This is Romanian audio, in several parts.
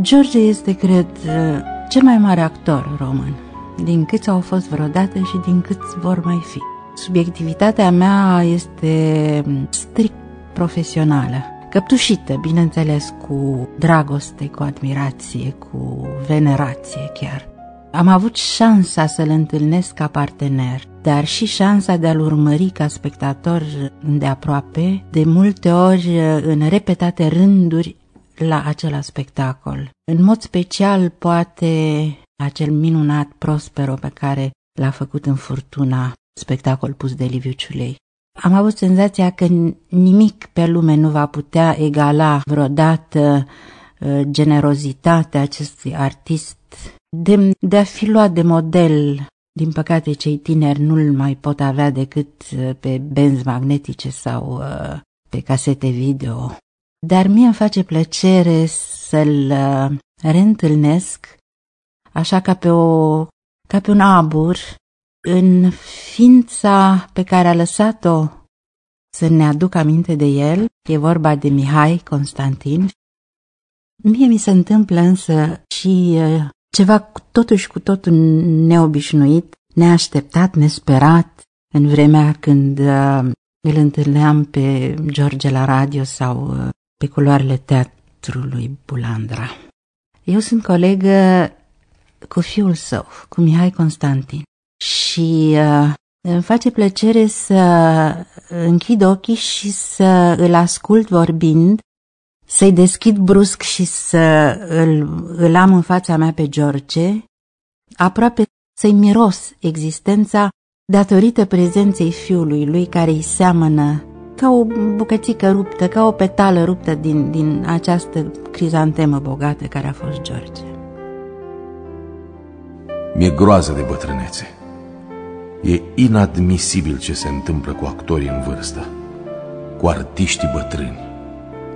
George este, cred, cel mai mare actor român, din câți au fost vreodată și din câți vor mai fi. Subiectivitatea mea este strict profesională, căptușită, bineînțeles, cu dragoste, cu admirație, cu venerație chiar. Am avut șansa să-l întâlnesc ca partener, dar și șansa de a-l urmări ca spectator de aproape, de multe ori în repetate rânduri la acela spectacol. În mod special, poate, acel minunat Prospero pe care l-a făcut în furtuna, spectacol pus de Liviu Ciulei. Am avut senzația că nimic pe lume nu va putea egala vreodată uh, generozitatea acestui artist de, de a fi luat de model. Din păcate, cei tineri nu-l mai pot avea decât uh, pe benzi magnetice sau uh, pe casete video. Dar mie îmi face plăcere să-l uh, reîntâlnesc așa ca pe, o, ca pe un abur în ființa pe care a lăsat-o să ne aduc aminte de el, e vorba de Mihai Constantin. Mie mi se întâmplă însă și ceva totuși cu totul neobișnuit, neașteptat, nesperat, în vremea când uh, îl întâlneam pe George la radio sau uh, pe culoarele teatrului Bulandra. Eu sunt colegă cu fiul său, cu Mihai Constantin și uh, îmi face plăcere să închid ochii și să îl ascult vorbind să-i deschid brusc și să îl, îl am în fața mea pe George, aproape să-i miros existența datorită prezenței fiului lui care îi seamănă ca o bucățică ruptă, ca o petală ruptă din, din această crizantemă bogată care a fost George. Mi-e groază de bătrânețe. E inadmisibil ce se întâmplă cu actorii în vârstă, cu artiștii bătrâni.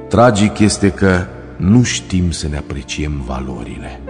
Tragic este că nu știm să ne apreciem valorile.